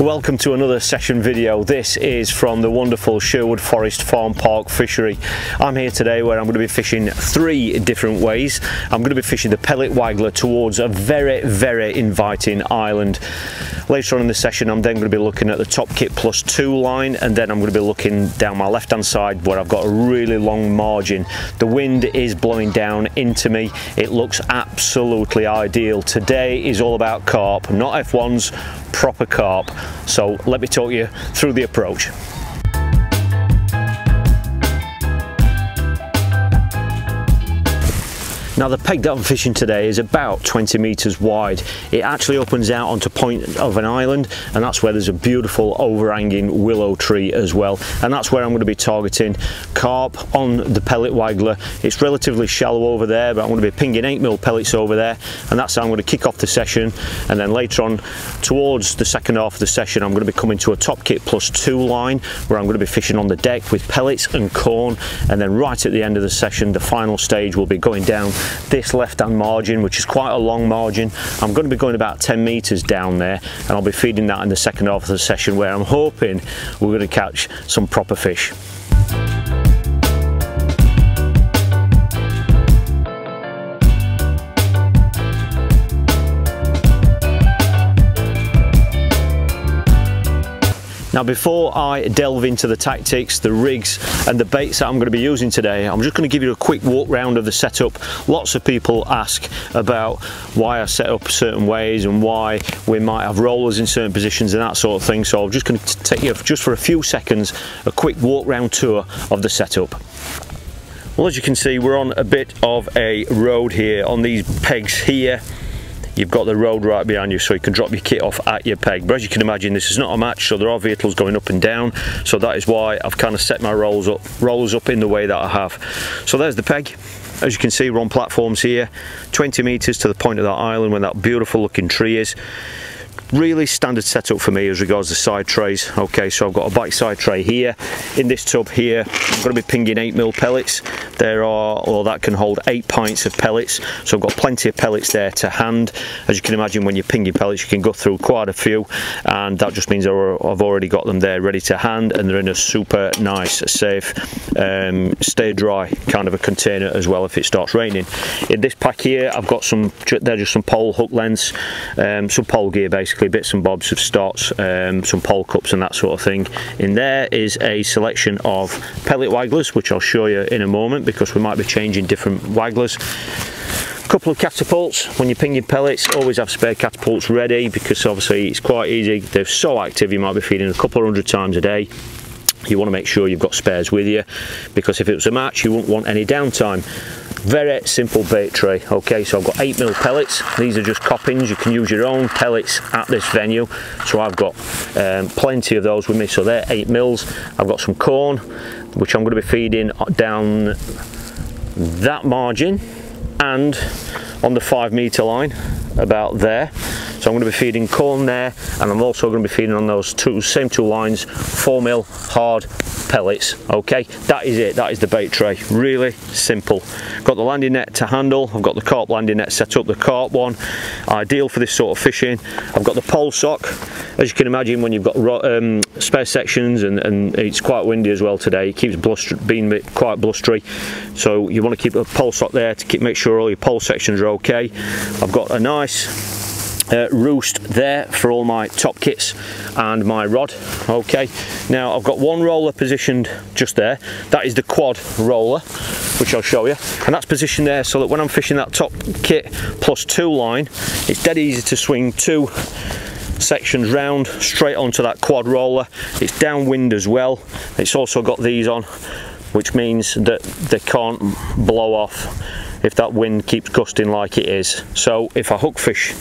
Welcome to another session video. This is from the wonderful Sherwood Forest Farm Park Fishery. I'm here today where I'm going to be fishing three different ways. I'm going to be fishing the pellet waggler towards a very, very inviting island. Later on in the session I'm then going to be looking at the top kit plus two line and then I'm going to be looking down my left hand side where I've got a really long margin. The wind is blowing down into me. It looks absolutely ideal. Today is all about carp, not F1s, proper carp. So let me talk you through the approach. Now the peg that I'm fishing today is about 20 metres wide. It actually opens out onto point of an island and that's where there's a beautiful overhanging willow tree as well. And that's where I'm going to be targeting carp on the pellet waggler. It's relatively shallow over there but I'm going to be pinging 8mm pellets over there and that's how I'm going to kick off the session and then later on towards the second half of the session I'm going to be coming to a top kit plus two line where I'm going to be fishing on the deck with pellets and corn and then right at the end of the session the final stage will be going down this left hand margin which is quite a long margin I'm going to be going about 10 meters down there and I'll be feeding that in the second half of the session where I'm hoping we're going to catch some proper fish. Now before I delve into the tactics, the rigs and the baits that I'm going to be using today, I'm just going to give you a quick walk round of the setup. Lots of people ask about why I set up certain ways and why we might have rollers in certain positions and that sort of thing. So I'm just going to take you just for a few seconds, a quick walk round tour of the setup. Well as you can see we're on a bit of a road here on these pegs here you've got the road right behind you so you can drop your kit off at your peg. But as you can imagine this is not a match so there are vehicles going up and down. So that is why I've kind of set my rolls up rolls up in the way that I have. So there's the peg. As you can see we're on platforms here 20 meters to the point of that island where that beautiful looking tree is really standard setup for me as regards the side trays. Okay so I've got a bite side tray here. In this tub here I'm going to be pinging 8 mil pellets. There are or that can hold 8 pints of pellets. So I've got plenty of pellets there to hand. As you can imagine when you're pinging pellets you can go through quite a few and that just means I've already got them there ready to hand and they're in a super nice safe um, stay dry kind of a container as well if it starts raining. In this pack here I've got some they're just some pole hook lengths um, some pole gear basically basically bits and bobs of stots, um, some pole cups and that sort of thing. In there is a selection of pellet wagglers, which I'll show you in a moment because we might be changing different wagglers. A couple of catapults. When you're pinging pellets always have spare catapults ready because obviously it's quite easy. They're so active you might be feeding a couple of hundred times a day. You want to make sure you've got spares with you because if it was a match you wouldn't want any downtime very simple bait tray okay? So I've got 8 mil pellets. These are just Coppens. You can use your own pellets at this venue. So I've got um, plenty of those with me. So they're 8 mils. I've got some corn which I'm going to be feeding down that margin and on the 5 meter line about there. So I'm going to be feeding corn there and I'm also going to be feeding on those two same two lines 4 mil hard pellets okay? That is it that is the bait tray really simple. Got the landing net to handle I've got the carp landing net set up the carp one ideal for this sort of fishing. I've got the pole sock as you can imagine when you've got um, spare sections and, and, it's quite windy as well today it keeps bluster being quite blustery. So you want to keep a pole sock there to keep make sure all your pole sections are okay. I've got a nice uh, roost there for all my top kits and my rod. Okay. Now I've got one roller positioned just there. That is the quad roller which I'll show you. And that's positioned there so that when I'm fishing that top kit plus two line it's dead easy to swing two sections round straight onto that quad roller. It's downwind as well. It's also got these on which means that they can't blow off if that wind keeps gusting like it is. So if I hook fish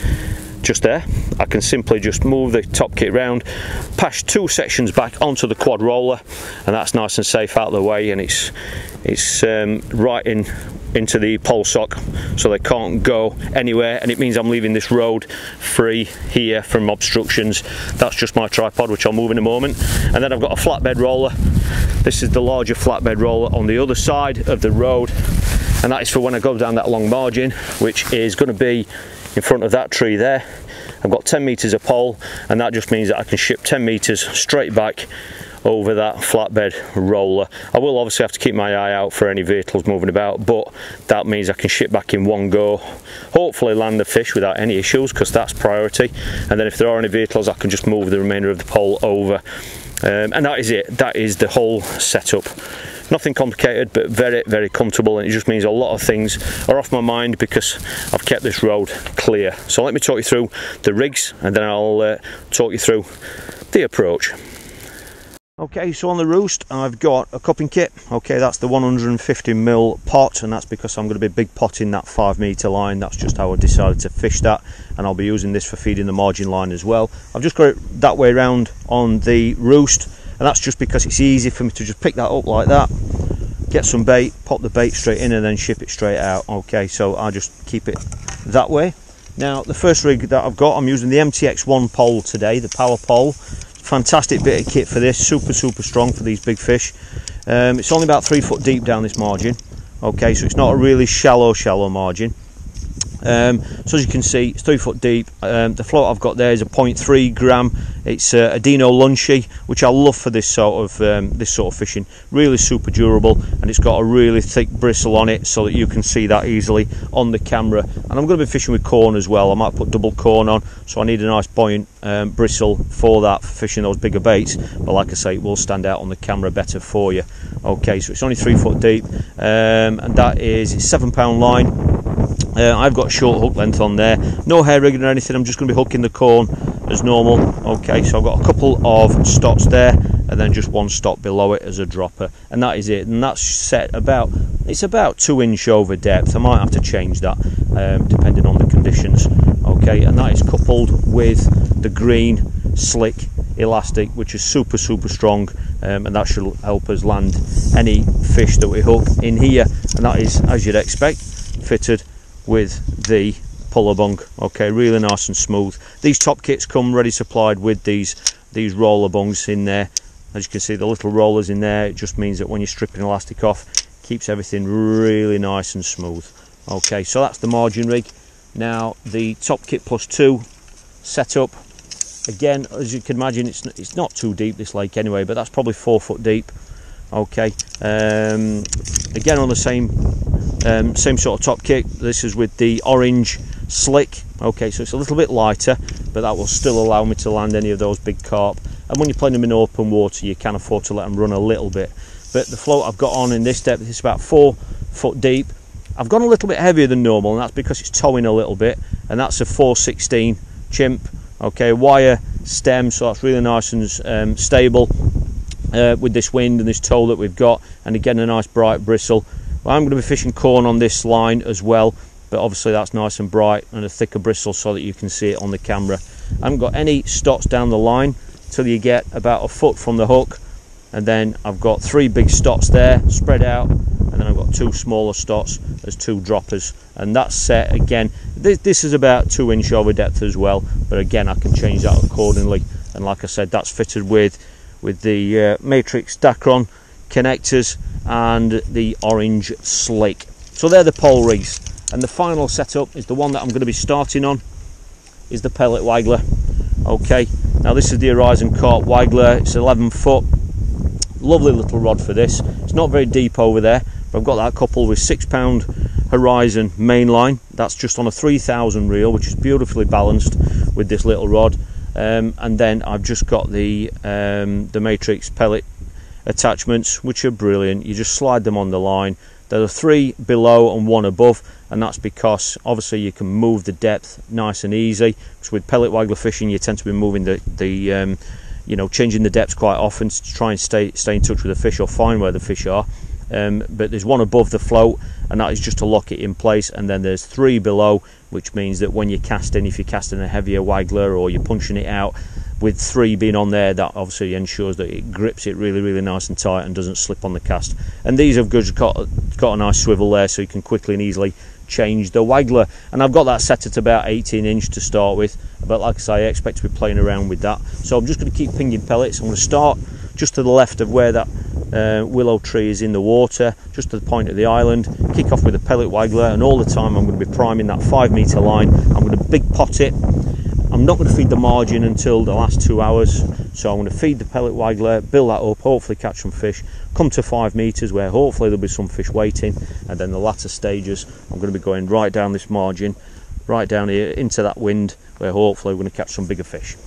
just there I can simply just move the top kit round pass two sections back onto the quad roller and that's nice and safe out of the way and it's it's um, right in into the pole sock so they can't go anywhere and it means I'm leaving this road free here from obstructions. That's just my tripod which I'll move in a moment. And then I've got a flatbed roller. This is the larger flatbed roller on the other side of the road and that is for when I go down that long margin which is going to be in front of that tree there. I've got 10 metres of pole and that just means that I can ship 10 metres straight back over that flatbed roller. I will obviously have to keep my eye out for any vehicles moving about but that means I can ship back in one go. Hopefully land the fish without any issues because that's priority. And then if there are any vehicles I can just move the remainder of the pole over. Um, and that is it. That is the whole setup. Nothing complicated but very very comfortable and it just means a lot of things are off my mind because I've kept this road clear. So let me talk you through the rigs and then I'll uh, talk you through the approach Okay, so on the roost I've got a cupping kit. Okay, that's the 150 mil pot, and that's because I'm going to be big potting that five meter line. That's just how I decided to fish that, and I'll be using this for feeding the margin line as well. I've just got it that way around on the roost, and that's just because it's easy for me to just pick that up like that, get some bait, pop the bait straight in, and then ship it straight out. Okay, so I just keep it that way. Now, the first rig that I've got, I'm using the MTX1 pole today, the power pole fantastic bit of kit for this. Super super strong for these big fish. Um, it's only about three foot deep down this margin. Okay so it's not a really shallow shallow margin um, so as you can see, it's three foot deep. Um, the float I've got there is a 0.3 gram. It's uh, a Dino Lunchy, which I love for this sort of um, this sort of fishing. Really super durable, and it's got a really thick bristle on it, so that you can see that easily on the camera. And I'm going to be fishing with corn as well. I might put double corn on, so I need a nice buoyant um, bristle for that for fishing those bigger baits. But like I say, it will stand out on the camera better for you. Okay, so it's only three foot deep, um, and that is seven pound line uh, I've got short hook length on there, no hair rigging or anything, I'm just going to be hooking the corn as normal. Okay, so I've got a couple of stops there and then just one stop below it as a dropper. And that is it. And that's set about it's about two inch over depth. I might have to change that um, depending on the conditions. Okay and that is coupled with the green slick elastic which is super super strong. Um, and that should help us land any fish that we hook in here. And that is as you'd expect fitted with the puller bung okay? Really nice and smooth. These top kits come ready supplied with these these roller bungs in there. As you can see the little rollers in there it just means that when you're stripping elastic off keeps everything really nice and smooth okay? So that's the margin rig. Now the top kit plus two setup. Again as you can imagine it's it's not too deep this lake anyway but that's probably four foot deep okay? Um, again on the same um, same sort of top kit this is with the orange slick. Okay so it's a little bit lighter but that will still allow me to land any of those big carp. And when you're playing them in open water you can afford to let them run a little bit. But the float I've got on in this depth is about four foot deep. I've gone a little bit heavier than normal and that's because it's towing a little bit and that's a 416 chimp okay? Wire stem so that's really nice and um, stable uh, with this wind and this tow that we've got. And again a nice bright bristle I'm going to be fishing corn on this line as well but obviously that's nice and bright and a thicker bristle so that you can see it on the camera. I haven't got any stots down the line till you get about a foot from the hook and then I've got three big stots there spread out and then I've got two smaller stots as two droppers and that's set again. This, this is about two inch over depth as well but again I can change that accordingly. And like I said that's fitted with with the uh, Matrix Dacron connectors and the orange slick. So they're the pole rigs. And the final setup is the one that I'm going to be starting on is the pellet waggler. Okay, now this is the Horizon Carp waggler. It's 11 foot. Lovely little rod for this. It's not very deep over there, but I've got that coupled with six pound Horizon mainline. That's just on a 3000 reel, which is beautifully balanced with this little rod. Um, and then I've just got the um, the Matrix pellet attachments which are brilliant. You just slide them on the line. There are three below and one above and that's because obviously you can move the depth nice and easy. Because with pellet waggler fishing you tend to be moving the the um, you know changing the depths quite often to try and stay stay in touch with the fish or find where the fish are. Um, but there's one above the float and that is just to lock it in place and then there's three below which means that when you're casting if you're casting a heavier waggler or you're punching it out with three being on there that obviously ensures that it grips it really really nice and tight and doesn't slip on the cast and these have got, got a nice swivel there so you can quickly and easily change the waggler and I've got that set at about 18 inch to start with but like I say I expect to be playing around with that so I'm just going to keep pinging pellets I'm going to start just to the left of where that uh, willow is in the water, just to the point of the island. Kick off with a pellet waggler, and all the time I'm going to be priming that five metre line. I'm going to big pot it. I'm not going to feed the margin until the last two hours, so I'm going to feed the pellet waggler, build that up, hopefully catch some fish, come to five metres where hopefully there'll be some fish waiting, and then the latter stages I'm going to be going right down this margin, right down here into that wind where hopefully we're going to catch some bigger fish.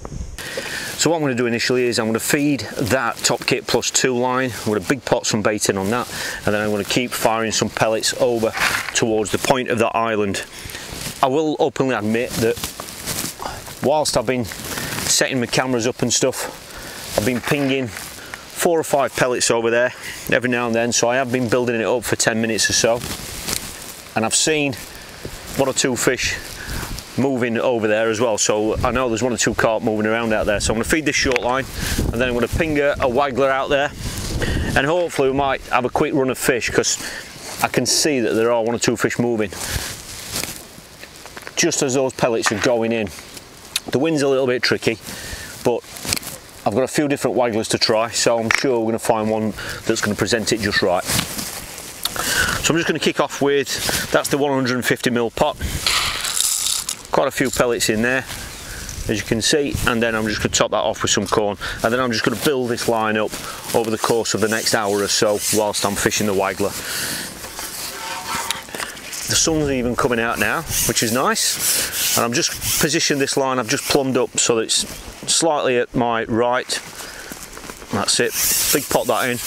So what I'm going to do initially is I'm going to feed that top kit plus two line, I'm going to big pot some bait in on that and then I'm going to keep firing some pellets over towards the point of that island. I will openly admit that whilst I've been setting my cameras up and stuff, I've been pinging four or five pellets over there every now and then. So I have been building it up for 10 minutes or so. And I've seen one or two fish moving over there as well. So I know there's one or two carp moving around out there. So I'm going to feed this short line and then I'm to ping a, a waggler out there. And hopefully we might have a quick run of fish because I can see that there are one or two fish moving just as those pellets are going in the wind's a little bit tricky but I've got a few different wagglers to try so I'm sure we're going to find one that's going to present it just right. So I'm just going to kick off with that's the 150ml pot. Quite a few pellets in there as you can see and then I'm just going to top that off with some corn and then I'm just going to build this line up over the course of the next hour or so whilst I'm fishing the waggler the sun's even coming out now which is nice. And I'm just positioned this line I've just plumbed up so that it's slightly at my right that's it big pot that in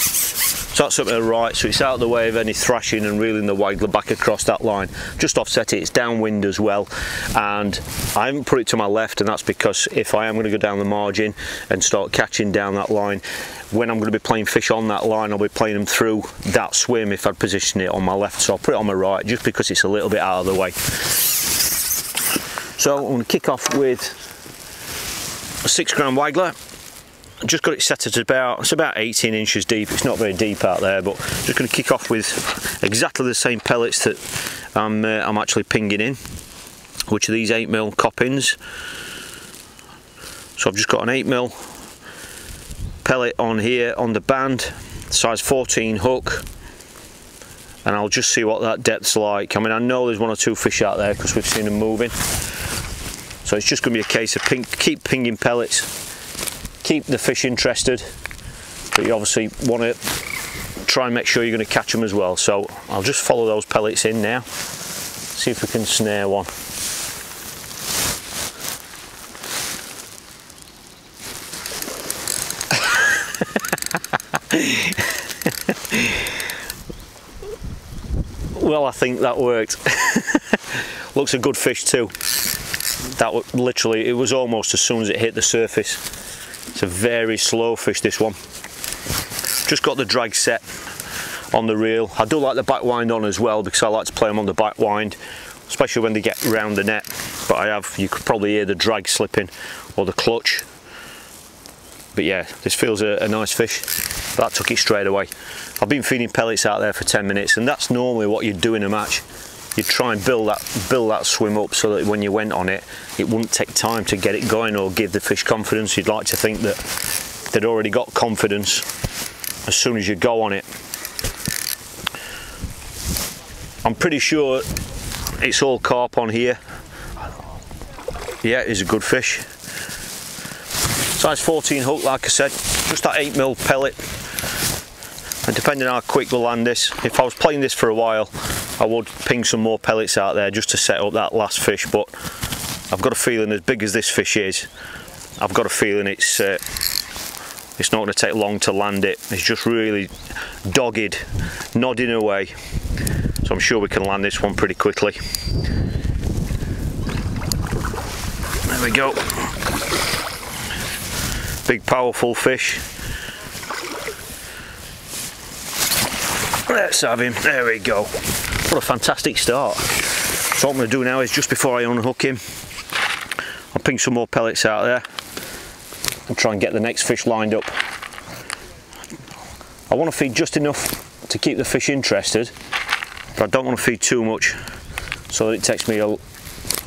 so that's up to the right, so it's out of the way of any thrashing and reeling the waggler back across that line. Just offset it, it's downwind as well. And I haven't put it to my left, and that's because if I am going to go down the margin and start catching down that line, when I'm going to be playing fish on that line, I'll be playing them through that swim if I'd position it on my left. So I'll put it on my right, just because it's a little bit out of the way. So I'm going to kick off with a six gram waggler just got it set at about it's about 18 inches deep. It's not very deep out there but just going to kick off with exactly the same pellets that I'm, uh, I'm actually pinging in which are these 8mm Coppens. So I've just got an 8mm pellet on here on the band size 14 hook and I'll just see what that depth's like. I mean I know there's one or two fish out there because we've seen them moving. So it's just going to be a case of ping, keep pinging pellets keep the fish interested but you obviously want to try and make sure you're going to catch them as well. So I'll just follow those pellets in now see if we can snare one. Well I think that worked. Looks a good fish too. That literally it was almost as soon as it hit the surface it's a very slow fish this one. Just got the drag set on the reel. I do like the back wind on as well because I like to play them on the back wind, especially when they get round the net. But I have, you could probably hear the drag slipping or the clutch. But yeah, this feels a, a nice fish. But that took it straight away. I've been feeding pellets out there for 10 minutes and that's normally what you do in a match you try and build that build that swim up so that when you went on it it wouldn't take time to get it going or give the fish confidence. You'd like to think that they'd already got confidence as soon as you go on it. I'm pretty sure it's all carp on here. Yeah it is a good fish. Size 14 hook like I said just that 8mm pellet and depending on how quick we'll land this if I was playing this for a while I would ping some more pellets out there just to set up that last fish but I've got a feeling as big as this fish is I've got a feeling it's uh, it's not going to take long to land it. It's just really dogged nodding away. So I'm sure we can land this one pretty quickly. There we go. Big powerful fish Let's have him. There we go. What a fantastic start. So what I'm going to do now is just before I unhook him, I'll ping some more pellets out there and try and get the next fish lined up. I want to feed just enough to keep the fish interested, but I don't want to feed too much so that it takes me a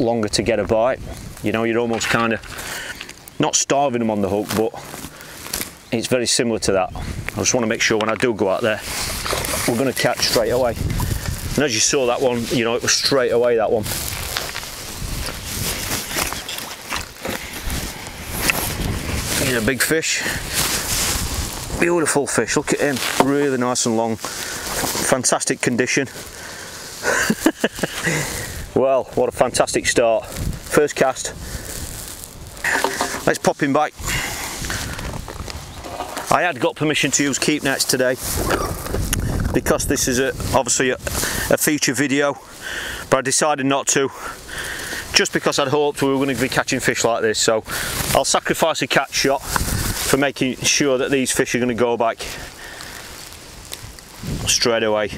longer to get a bite. You know, you're almost kind of not starving them on the hook, but it's very similar to that. I just want to make sure when I do go out there, we're going to catch straight away. And as you saw that one, you know, it was straight away that one. He's a big fish. Beautiful fish, look at him. Really nice and long. Fantastic condition. well, what a fantastic start. First cast. Let's pop him back. I had got permission to use keep nets today because this is a, obviously a, a feature video but I decided not to just because I'd hoped we were going to be catching fish like this. So I'll sacrifice a catch shot for making sure that these fish are going to go back straight away.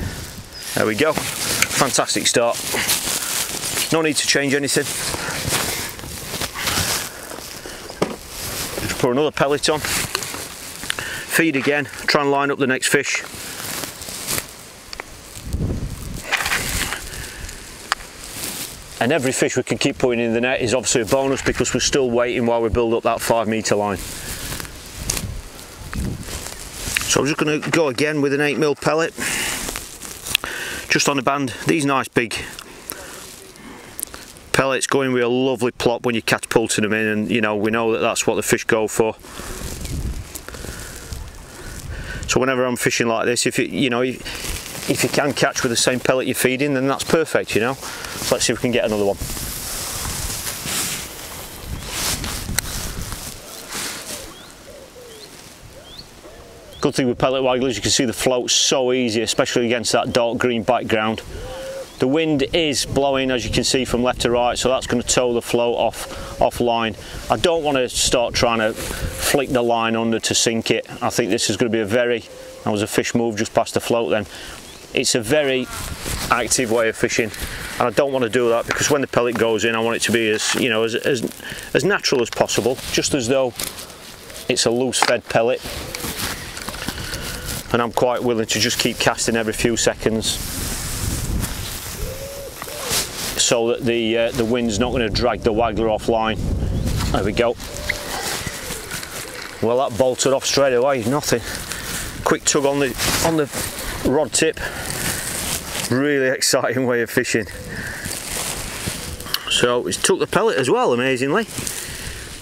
There we go. Fantastic start. No need to change anything. Just put another pellet on feed again, try and line up the next fish. And every fish we can keep putting in the net is obviously a bonus because we're still waiting while we build up that five metre line. So I'm just going to go again with an 8mm pellet, just on the band. These nice big pellets going with a lovely plop when you catapulting them in and you know we know that that's what the fish go for. So whenever I'm fishing like this, if you, you know, if you can catch with the same pellet you're feeding, then that's perfect, you know. So let's see if we can get another one. Good thing with pellet wagglers, you can see the float so easy, especially against that dark green background. The wind is blowing as you can see from left to right so that's going to tow the float off offline. I don't want to start trying to flick the line under to sink it. I think this is going to be a very, that was a fish move just past the float then. It's a very active way of fishing and I don't want to do that because when the pellet goes in I want it to be as you know as, as, as natural as possible just as though it's a loose fed pellet and I'm quite willing to just keep casting every few seconds so that the uh, the wind's not going to drag the waggler offline. There we go. Well, that bolted off straight away. Nothing. Quick tug on the on the rod tip. Really exciting way of fishing. So it's took the pellet as well, amazingly.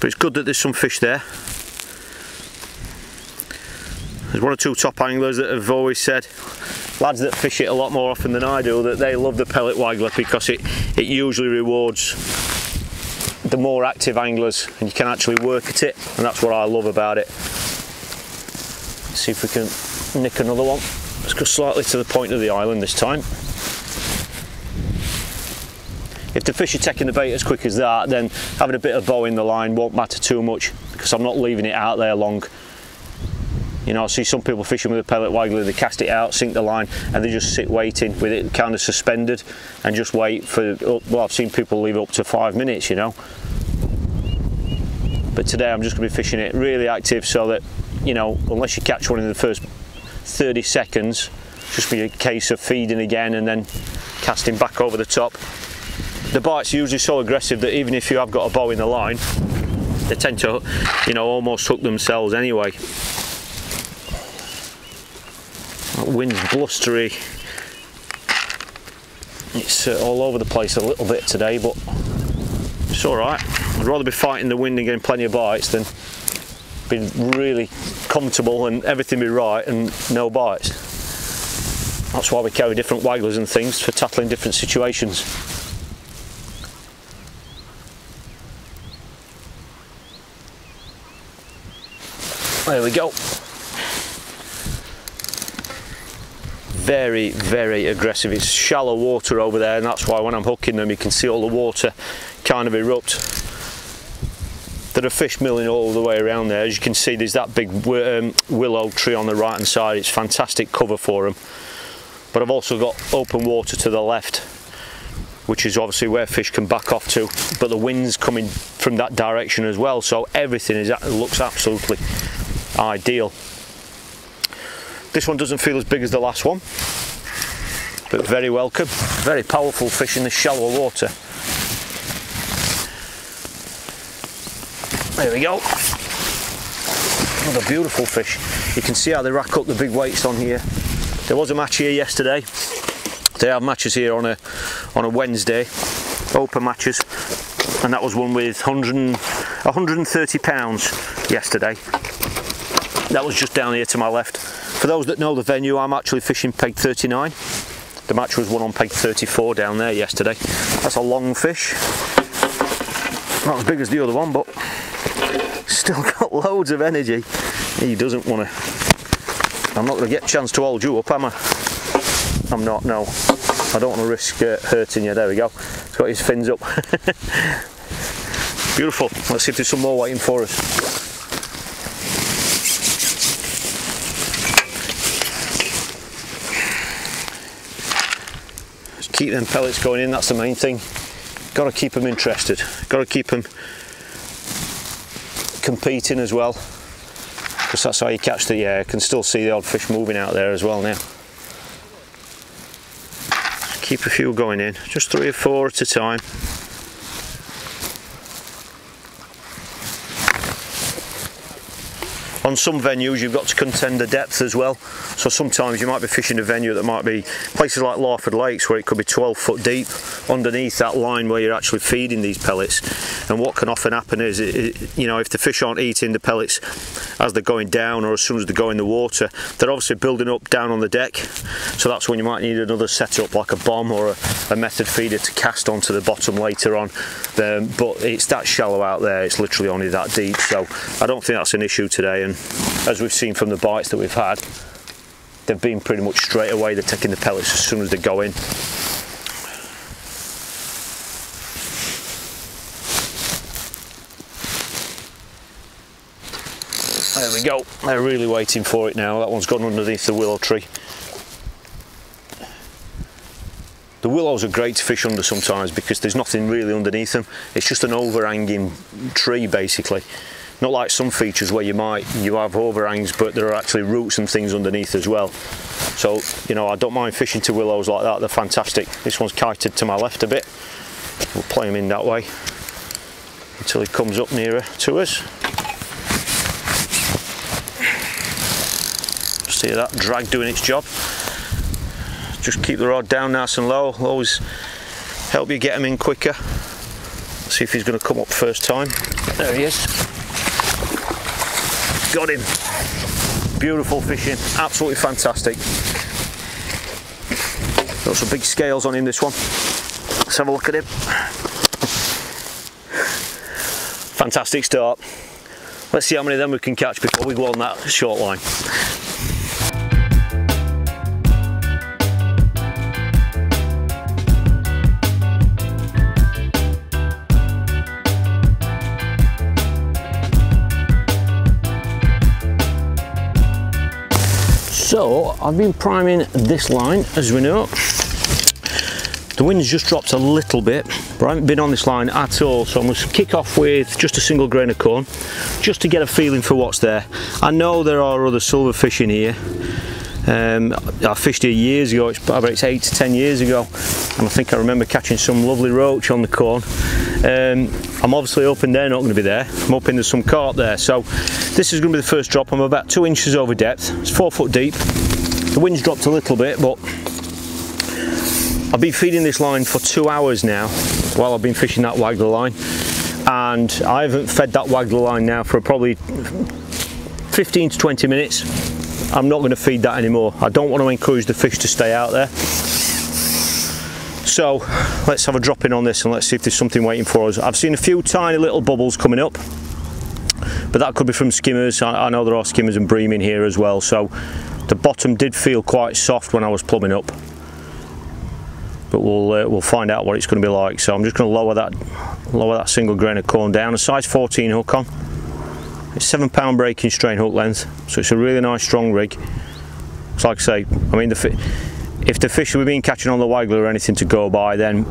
But it's good that there's some fish there. There's one or two top anglers that have always said lads that fish it a lot more often than I do that they love the pellet waggler because it, it usually rewards the more active anglers and you can actually work at it and that's what I love about it. Let's see if we can nick another one. Let's go slightly to the point of the island this time. If the fish are taking the bait as quick as that then having a bit of bow in the line won't matter too much because I'm not leaving it out there long you know, I see some people fishing with a pellet waggler, they cast it out, sink the line, and they just sit waiting with it kind of suspended and just wait for, well, I've seen people leave up to five minutes, you know. But today I'm just going to be fishing it really active so that, you know, unless you catch one in the first 30 seconds, just be a case of feeding again and then casting back over the top. The bite's usually so aggressive that even if you have got a bow in the line, they tend to, you know, almost hook themselves anyway wind's blustery. It's uh, all over the place a little bit today but it's alright I'd rather be fighting the wind and getting plenty of bites than be really comfortable and everything be right and no bites. That's why we carry different wagglers and things for tackling different situations. There we go very, very aggressive. It's shallow water over there and that's why when I'm hooking them you can see all the water kind of erupt. There are fish milling all the way around there. As you can see there's that big um, willow tree on the right hand side. It's fantastic cover for them. But I've also got open water to the left which is obviously where fish can back off to but the wind's coming from that direction as well so everything is looks absolutely ideal this one doesn't feel as big as the last one, but very welcome. Very powerful fish in the shallow water. There we go. Another beautiful fish. You can see how they rack up the big weights on here. There was a match here yesterday. They have matches here on a on a Wednesday, open matches, and that was one with 100, 130 pounds yesterday. That was just down here to my left. For those that know the venue, I'm actually fishing peg 39. The match was won on peg 34 down there yesterday. That's a long fish. Not as big as the other one, but still got loads of energy. He doesn't want to. I'm not going to get a chance to hold you up, am I? I'm not, no. I don't want to risk uh, hurting you. There we go. He's got his fins up. Beautiful. Let's see if there's some more waiting for us. Keep them pellets going in, that's the main thing. Got to keep them interested, got to keep them competing as well, because that's how you catch the, yeah, I can still see the odd fish moving out there as well now. Keep a few going in, just three or four at a time. On some venues you've got to contend the depth as well. So sometimes you might be fishing a venue that might be places like Larford Lakes where it could be 12 foot deep underneath that line where you're actually feeding these pellets. And what can often happen is it, you know if the fish aren't eating the pellets as they're going down or as soon as they go in the water they're obviously building up down on the deck. So that's when you might need another setup like a bomb or a, a method feeder to cast onto the bottom later on. Um, but it's that shallow out there it's literally only that deep. So I don't think that's an issue today. And as we've seen from the bites that we've had, they've been pretty much straight away, they're taking the pellets as soon as they go in. There we go, they're really waiting for it now. That one's gone underneath the willow tree. The willows are great to fish under sometimes because there's nothing really underneath them. It's just an overhanging tree basically not like some features where you might you have overhangs but there are actually roots and things underneath as well. So you know I don't mind fishing to willows like that. They're fantastic. This one's kited to my left a bit. We'll play him in that way until he comes up nearer to us. See that drag doing its job. Just keep the rod down nice and low. Always help you get him in quicker. See if he's going to come up first time. There he is Got him. Beautiful fishing, absolutely fantastic. Got some big scales on him this one. Let's have a look at him. Fantastic start. Let's see how many of them we can catch before we go on that short line. So I've been priming this line as we know. The wind's just dropped a little bit, but I haven't been on this line at all, so I'm going to kick off with just a single grain of corn, just to get a feeling for what's there. I know there are other silverfish in here. Um, I fished here years ago, it's about it's eight to ten years ago, and I think I remember catching some lovely roach on the corn. Um, I'm obviously hoping they're not going to be there. I'm hoping there's some carp there. So this is going to be the first drop. I'm about two inches over depth. It's four foot deep. The wind's dropped a little bit, but I've been feeding this line for two hours now while I've been fishing that waggler line. And I haven't fed that waggler line now for probably 15 to 20 minutes. I'm not going to feed that anymore. I don't want to encourage the fish to stay out there. So let's have a drop in on this and let's see if there's something waiting for us. I've seen a few tiny little bubbles coming up, but that could be from skimmers. I, I know there are skimmers and bream in here as well. So the bottom did feel quite soft when I was plumbing up, but we'll uh, we'll find out what it's going to be like. So I'm just going to lower that lower that single grain of corn down. A size 14 hook on. It's seven pound breaking strain hook length, so it's a really nice strong rig. So like I say, I mean the if the fish we've been catching on the waggler or anything to go by then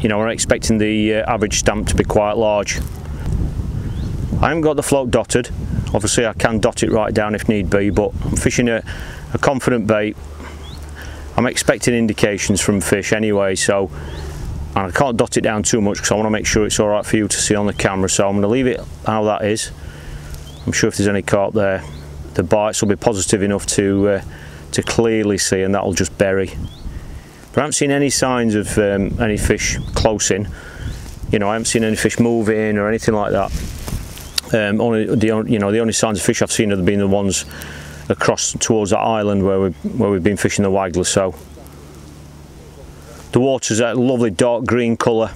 you know we're expecting the uh, average stamp to be quite large. I haven't got the float dotted. Obviously I can dot it right down if need be but I'm fishing a, a confident bait. I'm expecting indications from fish anyway so and I can't dot it down too much because I want to make sure it's alright for you to see on the camera so I'm going to leave it how that is I'm sure if there's any carp there, the bites will be positive enough to uh, to clearly see and that'll just bury. But I haven't seen any signs of um, any fish close in. You know, I haven't seen any fish moving or anything like that. Um, only the you know the only signs of fish I've seen have been the ones across towards that island where we where we've been fishing the waggler. So the water's a lovely dark green colour,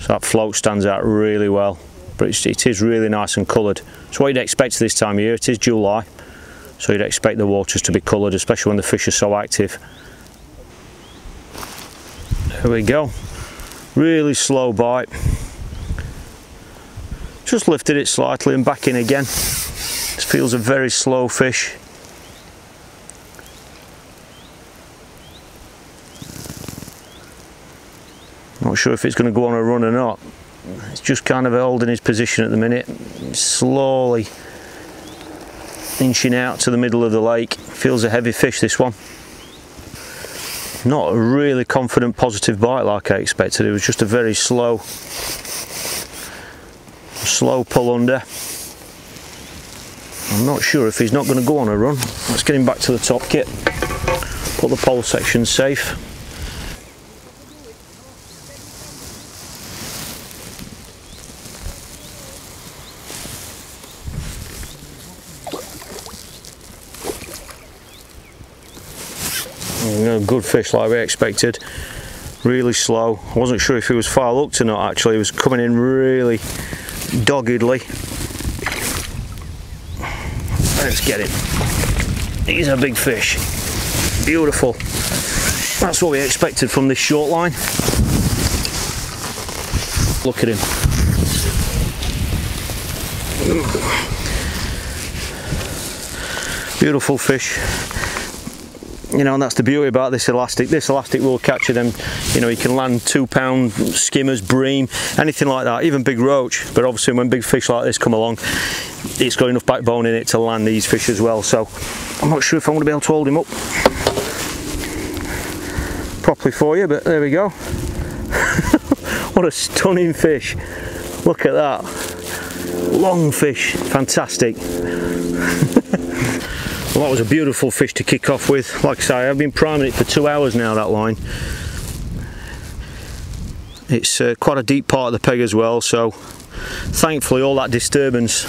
so that float stands out really well. But it is really nice and coloured. It's what you'd expect this time of year. It is July, so you'd expect the waters to be coloured, especially when the fish are so active. There we go. Really slow bite. Just lifted it slightly and back in again. This feels a very slow fish. Not sure if it's going to go on a run or not. It's just kind of holding his position at the minute. Slowly inching out to the middle of the lake. Feels a heavy fish this one not a really confident positive bite like I expected. It was just a very slow, slow pull under. I'm not sure if he's not going to go on a run. Let's get him back to the top kit. Put the pole section safe. Good fish like we expected. Really slow. I wasn't sure if he was far hooked or not actually. He was coming in really doggedly. Let's get him he's a big fish. Beautiful. That's what we expected from this short line. Look at him. Beautiful fish you know and that's the beauty about this elastic this elastic will capture them you know you can land two pound skimmers bream anything like that even big roach. But obviously when big fish like this come along it's got enough backbone in it to land these fish as well. So I'm not sure if I'm going to be able to hold him up properly for you but there we go. What a stunning fish. Look at that. Long fish. Fantastic Well, that was a beautiful fish to kick off with. Like I say, I've been priming it for two hours now, that line. It's uh, quite a deep part of the peg as well, so thankfully all that disturbance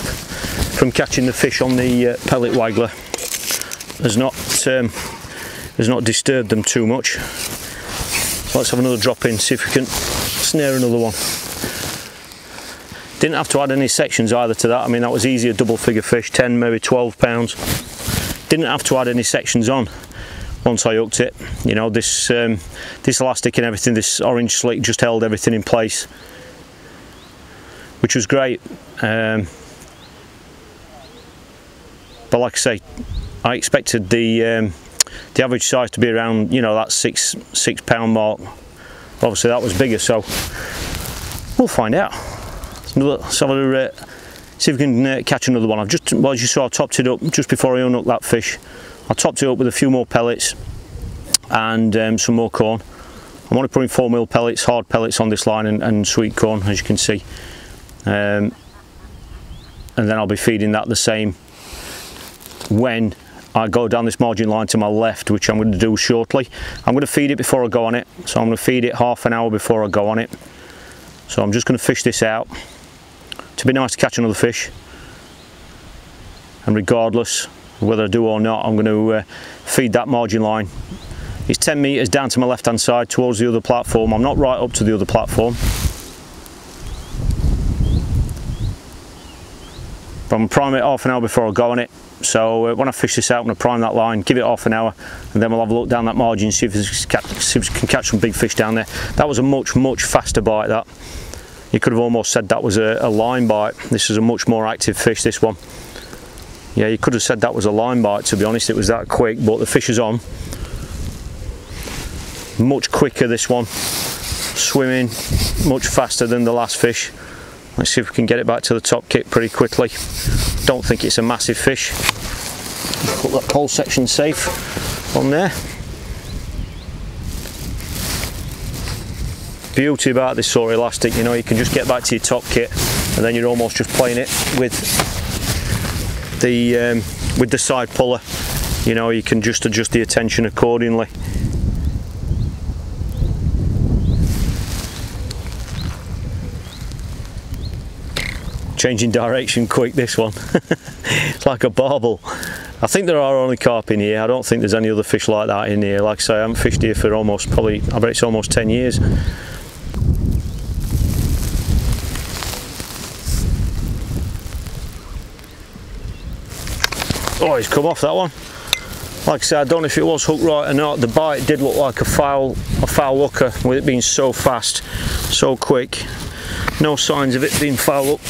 from catching the fish on the uh, pellet waggler has not um, has not disturbed them too much. So let's have another drop in, see if we can snare another one. Didn't have to add any sections either to that. I mean, that was easy, a double figure fish, 10, maybe 12 pounds didn't have to add any sections on once I hooked it. You know this um, this elastic and everything this orange slick just held everything in place which was great. Um, but like I say I expected the um, the average size to be around you know that six six pound mark. Obviously that was bigger so we'll find out. Let's have a uh, see if we can uh, catch another one. I've just, well as you saw, I topped it up just before I unhooked that fish. I topped it up with a few more pellets and um, some more corn. I'm only putting 4 mil pellets, hard pellets on this line and, and sweet corn as you can see. Um, and then I'll be feeding that the same when I go down this margin line to my left which I'm going to do shortly. I'm going to feed it before I go on it so I'm going to feed it half an hour before I go on it. So I'm just going to fish this out to be nice to catch another fish. And regardless whether I do or not I'm going to uh, feed that margin line. It's 10 metres down to my left hand side towards the other platform. I'm not right up to the other platform. But I'm prime it half an hour before I go on it. So uh, when I fish this out I'm going to prime that line give it half an hour and then we'll have a look down that margin see if, see if we can catch some big fish down there. That was a much much faster bite that you could have almost said that was a, a line bite. This is a much more active fish, this one. Yeah, you could have said that was a line bite, to be honest, it was that quick, but the fish is on. Much quicker, this one. Swimming much faster than the last fish. Let's see if we can get it back to the top kit pretty quickly. Don't think it's a massive fish. Put that pole section safe on there. Beauty about this sort of elastic you know you can just get back to your top kit and then you're almost just playing it with the um, with the side puller. You know you can just adjust the attention accordingly. Changing direction quick this one. It's like a barbel I think there are only carp in here. I don't think there's any other fish like that in here. Like I say I haven't fished here for almost probably I bet it's almost 10 years Oh, he's come off that one. Like I said, I don't know if it was hooked right or not. The bite did look like a foul, a foul hooker with it being so fast, so quick. No signs of it being foul up.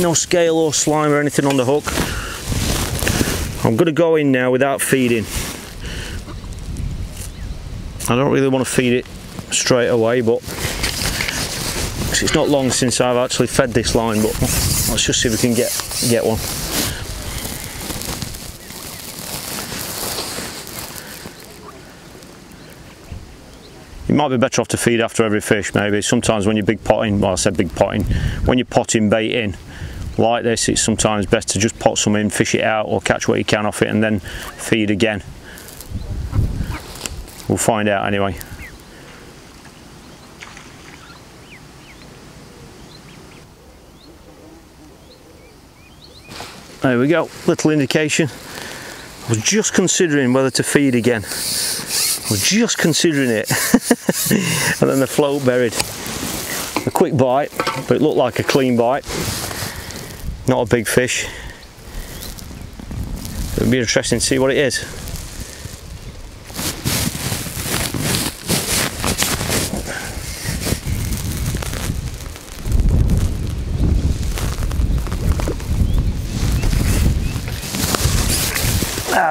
No scale or slime or anything on the hook. I'm going to go in now without feeding. I don't really want to feed it straight away, but it's not long since I've actually fed this line, but let's just see if we can get get one. You might be better off to feed after every fish maybe. Sometimes when you're big potting well I said big potting when you're potting bait in like this it's sometimes best to just pot some in fish it out or catch what you can off it and then feed again. We'll find out anyway. There we go. Little indication I was just considering whether to feed again. I was just considering it. And then the float buried. A quick bite but it looked like a clean bite. Not a big fish. It'll be interesting to see what it is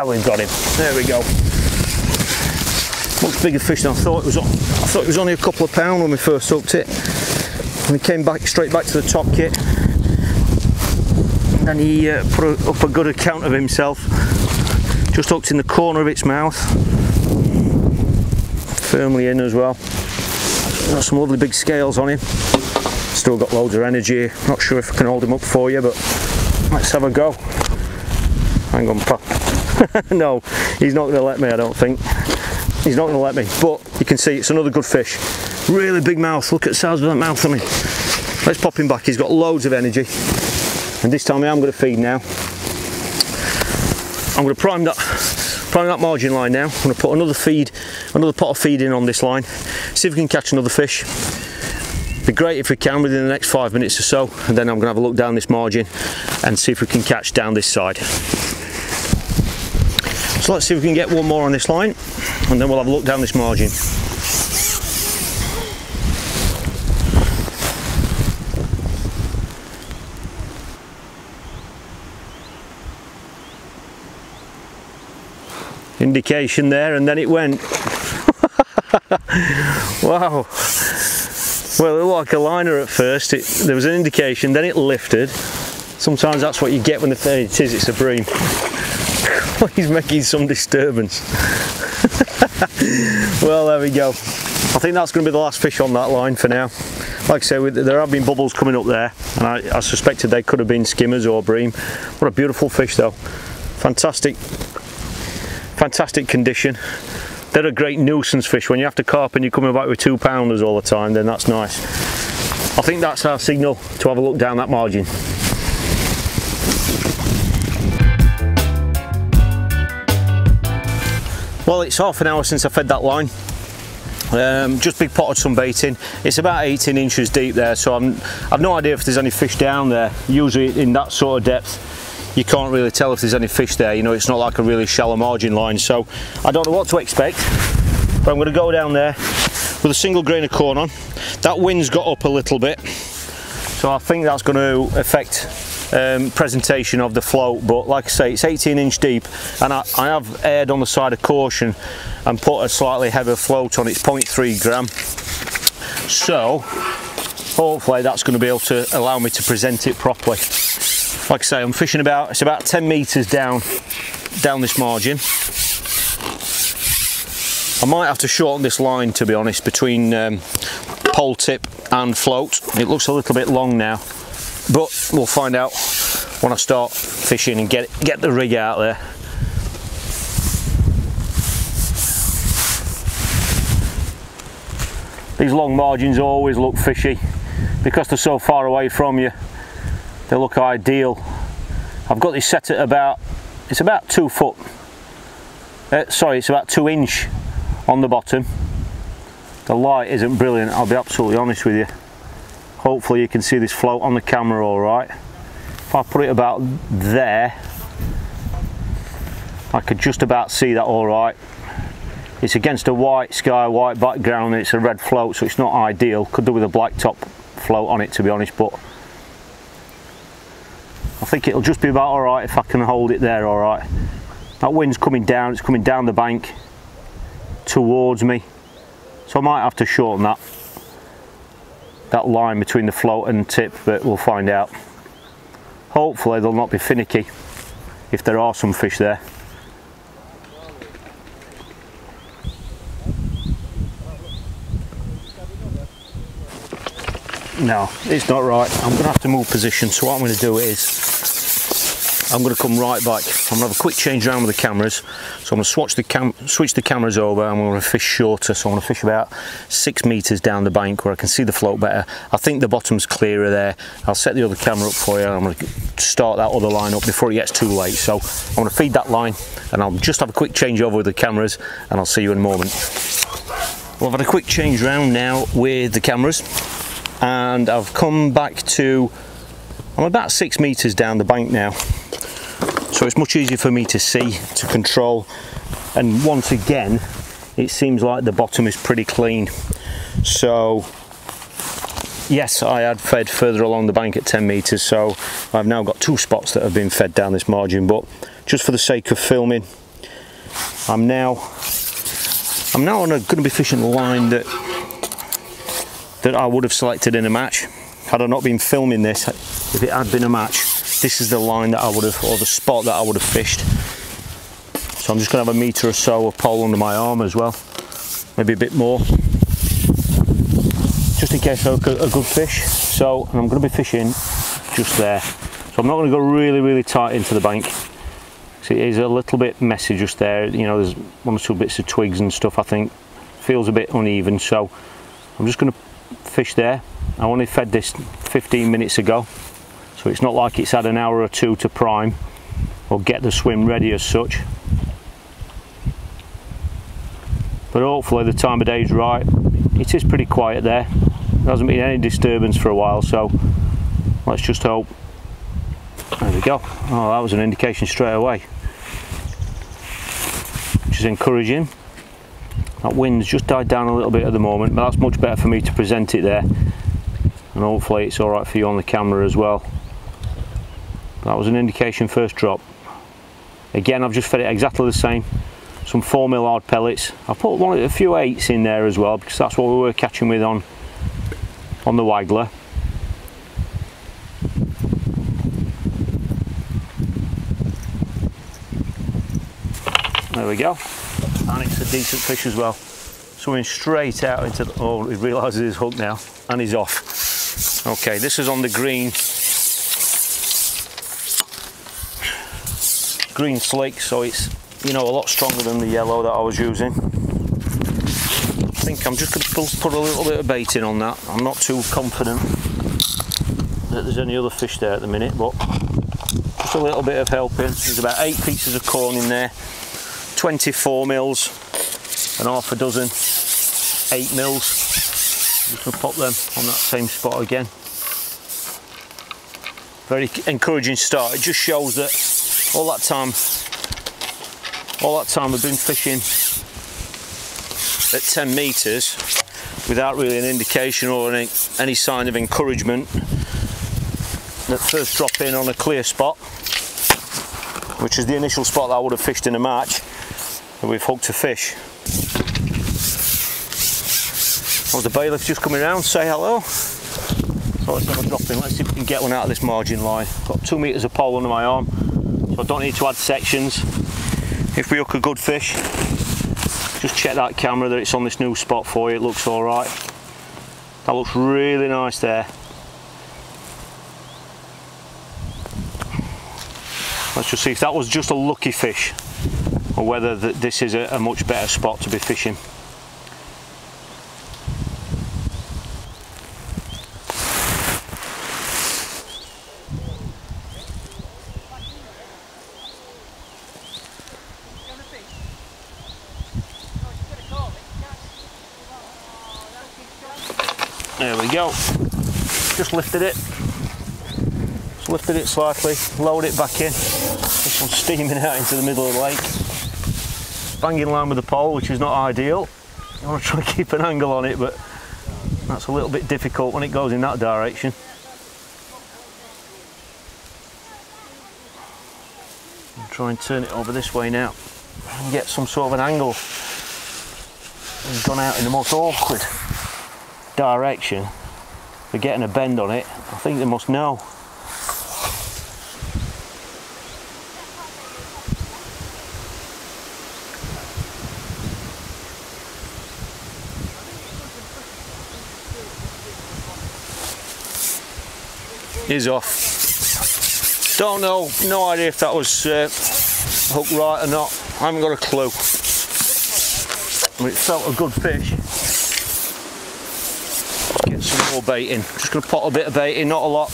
Ah, we've got him. There we go much bigger fish than I thought it was. I thought it was only a couple of pound when we first hooked it. And he came back straight back to the top kit. And he uh, put a, up a good account of himself. Just hooked in the corner of its mouth. Firmly in as well. Got some lovely big scales on him. Still got loads of energy. Not sure if I can hold him up for you, but let's have a go. Hang on, pal. no, he's not going to let me, I don't think. He's not going to let me but you can see it's another good fish. Really big mouth look at the size of that mouth on him let's pop him back he's got loads of energy. And this time I'm going to feed now. I'm going to prime that prime that margin line now. I'm going to put another feed another pot of feed in on this line. See if we can catch another fish. Be great if we can within the next five minutes or so and then I'm going to have a look down this margin and see if we can catch down this side so let's see if we can get one more on this line and then we'll have a look down this margin. Indication there and then it went. wow. Well, it looked like a liner at first. It, there was an indication, then it lifted. Sometimes that's what you get when the, thing it is, it's a bream. He's making some disturbance. well, there we go. I think that's going to be the last fish on that line for now. Like I say, there have been bubbles coming up there, and I, I suspected they could have been skimmers or bream. What a beautiful fish though. Fantastic, fantastic condition. They're a great nuisance fish. When you have to carp and you're coming back with two pounders all the time, then that's nice. I think that's our signal to have a look down that margin. Well, it's half an hour since I fed that line. Um, just big potted some bait in. It's about 18 inches deep there, so I'm, I've no idea if there's any fish down there. Usually in that sort of depth, you can't really tell if there's any fish there. You know, it's not like a really shallow margin line, so I don't know what to expect. But I'm going to go down there with a single grain of corn on. That wind's got up a little bit, so I think that's going to affect um, presentation of the float but like I say it's 18 inch deep and I, I have aired on the side of caution and put a slightly heavier float on it's 0.3 gram. So hopefully that's going to be able to allow me to present it properly. Like I say I'm fishing about it's about 10 meters down down this margin. I might have to shorten this line to be honest between um, pole tip and float. It looks a little bit long now but we'll find out when I start fishing and get get the rig out there. These long margins always look fishy because they're so far away from you. They look ideal. I've got this set at about it's about two foot. Uh, sorry, it's about two inch on the bottom. The light isn't brilliant. I'll be absolutely honest with you. Hopefully you can see this float on the camera all right. If I put it about there, I could just about see that all right. It's against a white sky, white background, and it's a red float, so it's not ideal. Could do with a black top float on it, to be honest, but I think it'll just be about all right if I can hold it there all right. That wind's coming down, it's coming down the bank towards me, so I might have to shorten that that line between the float and tip, but we'll find out. Hopefully they'll not be finicky if there are some fish there. No, it's not right. I'm going to have to move position. So what I'm going to do is I'm going to come right back. I'm going to have a quick change around with the cameras. So I'm going to switch the cam switch the cameras over. I'm going to fish shorter. So I'm going to fish about six meters down the bank where I can see the float better. I think the bottom's clearer there. I'll set the other camera up for you. I'm going to start that other line up before it gets too late. So I'm going to feed that line and I'll just have a quick change over with the cameras and I'll see you in a moment. Well, I've had a quick change around now with the cameras and I've come back to I'm about six meters down the bank now so it's much easier for me to see to control. And once again it seems like the bottom is pretty clean. So yes I had fed further along the bank at 10 meters so I've now got two spots that have been fed down this margin. But just for the sake of filming I'm now I'm now on a, going to be fishing a line that that I would have selected in a match. Had I not been filming this, if it had been a match, this is the line that I would have, or the spot that I would have fished. So I'm just going to have a metre or so of pole under my arm as well, maybe a bit more, just in case I hook a, good fish. So I'm going to be fishing just there. So I'm not going to go really, really tight into the bank. See, it is a little bit messy just there. You know, there's one or two bits of twigs and stuff. I think feels a bit uneven. So I'm just going to fish there. I only fed this 15 minutes ago, so it's not like it's had an hour or two to prime or get the swim ready as such. But hopefully the time of day is right. It is pretty quiet there. There hasn't been any disturbance for a while, so let's just hope. There we go. Oh, that was an indication straight away. Which is encouraging. That wind's just died down a little bit at the moment, but that's much better for me to present it there. And hopefully it's alright for you on the camera as well. That was an indication first drop. Again, I've just fed it exactly the same. Some 4 mil hard pellets. I put one, a few eights in there as well because that's what we were catching with on, on the waggler. There we go and it's a decent fish as well. Swimming straight out into the, oh, he realises he's hooked now and he's off. Okay, this is on the green, green slick, so it's, you know, a lot stronger than the yellow that I was using. I think I'm just going to put a little bit of bait in on that. I'm not too confident that there's any other fish there at the minute, but just a little bit of helping. There's about eight pieces of corn in there 24 mils and half a dozen 8 mils. just going to pop them on that same spot again. Very encouraging start. It just shows that all that time, all that time we've been fishing at 10 metres without really an indication or any, any sign of encouragement. That first drop in on a clear spot, which is the initial spot that I would have fished in a match, that we've hooked a fish. Oh, the bailiff's just coming around, say hello. So let's have a drop in, let's see if we can get one out of this margin line. Got two metres of pole under my arm, so I don't need to add sections. If we hook a good fish, just check that camera that it's on this new spot for you, it looks alright. That looks really nice there. Let's just see if that was just a lucky fish or whether this is a, a much better spot to be fishing. Go. Just lifted it. Just lifted it slightly, lowered it back in. This one's steaming out into the middle of the lake. Banging line with the pole, which is not ideal. I want to try and keep an angle on it, but that's a little bit difficult when it goes in that direction. Try and turn it over this way now and get some sort of an angle. It's gone out in the most awkward direction for getting a bend on it, I think they must know. Is off. Don't know, no idea if that was uh, hooked right or not. I haven't got a clue. But it felt a good fish more bait in. Just to put a bit of bait in, not a lot.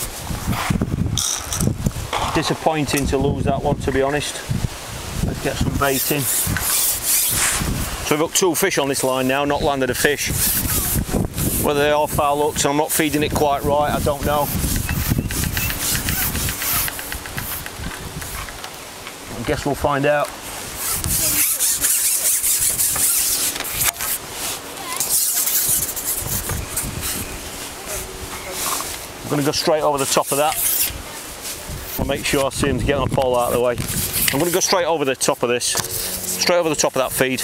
Disappointing to lose that one, to be honest. Let's get some bait in. So we've got two fish on this line now, not landed a fish. Whether they are foul hooks, I'm not feeding it quite right, I don't know. I guess we'll find out. I'm going to go straight over the top of that. I'll make sure I see him to get on the pole out of the way. I'm going to go straight over the top of this, straight over the top of that feed.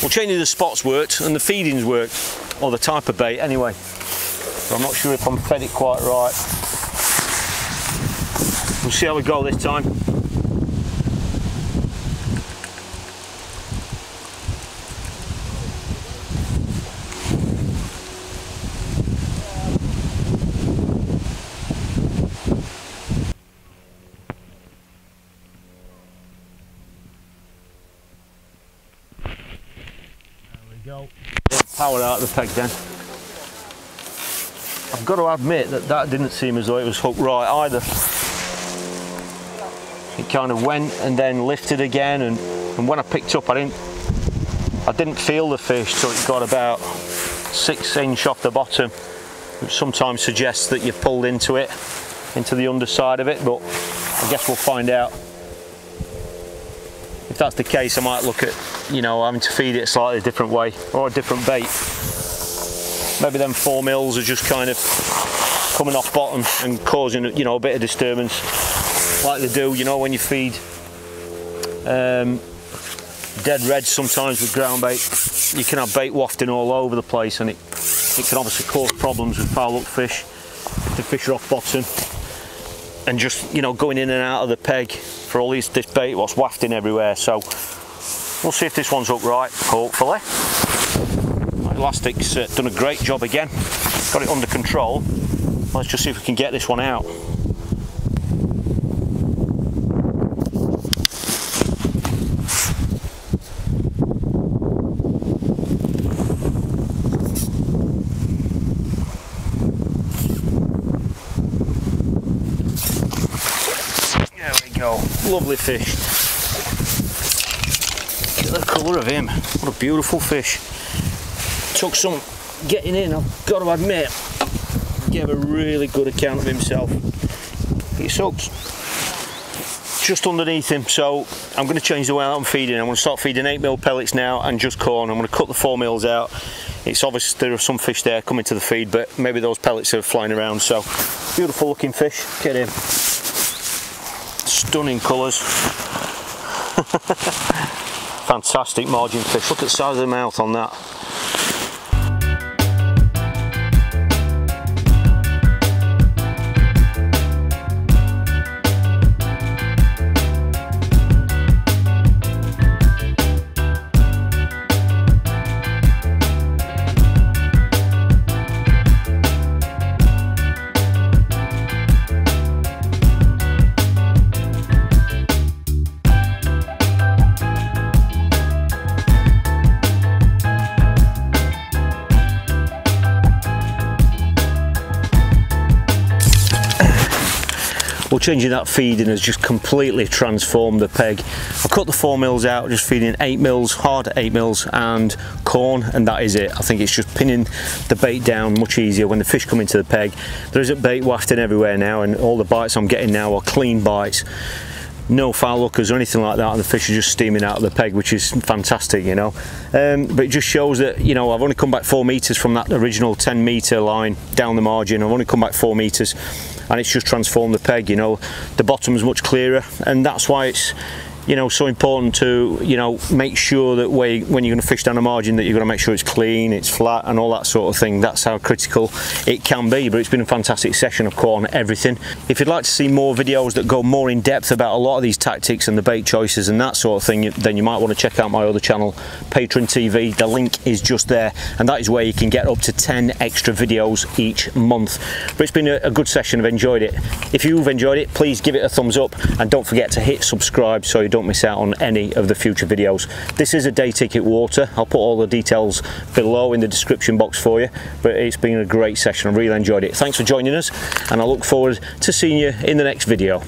Well, changing the spots worked and the feedings worked, or the type of bait anyway. I'm not sure if I'm fed it quite right. We'll see how we go this time. Power out of the peg then. I've got to admit that that didn't seem as though it was hooked right either. It kind of went and then lifted again and, and when I picked up I didn't I didn't feel the fish till it got about six inch off the bottom which sometimes suggests that you've pulled into it into the underside of it but I guess we'll find out if that's the case, I might look at, you know, having to feed it a slightly different way or a different bait. Maybe them four mils are just kind of coming off bottom and causing, you know, a bit of disturbance like they do, you know, when you feed um, dead red sometimes with ground bait. You can have bait wafting all over the place and it, it can obviously cause problems with foul hook fish. The fish are off bottom and just, you know, going in and out of the peg for all these, this bait was wafting everywhere. So we'll see if this one's up right, hopefully. My elastic's uh, done a great job again. Got it under control. Let's just see if we can get this one out. Lovely fish. Look at the colour of him. What a beautiful fish. Took some getting in, I've got to admit. Gave a really good account of himself. He's hooked just underneath him so I'm going to change the way I'm feeding I'm going to start feeding 8 mil pellets now and just corn I'm going to cut the 4 mils out it's obvious there are some fish there coming to the feed but maybe those pellets are flying around so beautiful looking fish get him stunning colours. Fantastic margin fish. Look at the size of the mouth on that. Changing that feeding has just completely transformed the peg. I cut the 4 mils out, just feeding 8 mils, hard 8 mils and corn and that is it. I think it's just pinning the bait down much easier when the fish come into the peg. There isn't bait wafting everywhere now and all the bites I'm getting now are clean bites no foul hookers or anything like that and the fish are just steaming out of the peg which is fantastic you know um, but it just shows that you know I've only come back four meters from that original 10 meter line down the margin I've only come back four meters and it's just transformed the peg you know. The bottom's much clearer and that's why it's you know so important to you know make sure that when you're going to fish down a margin that you're going to make sure it's clean it's flat and all that sort of thing. That's how critical it can be but it's been a fantastic session of course on everything. If you'd like to see more videos that go more in depth about a lot of these tactics and the bait choices and that sort of thing then you might want to check out my other channel Patreon TV the link is just there and that is where you can get up to 10 extra videos each month. But it's been a, good session. I've enjoyed it. If you've enjoyed it please give it a thumbs up and don't forget to hit subscribe so you don't miss out on any of the future videos. This is a day ticket water. I'll put all the details below in the description box for you, but it's been a great session. I really enjoyed it. Thanks for joining us, and I look forward to seeing you in the next video.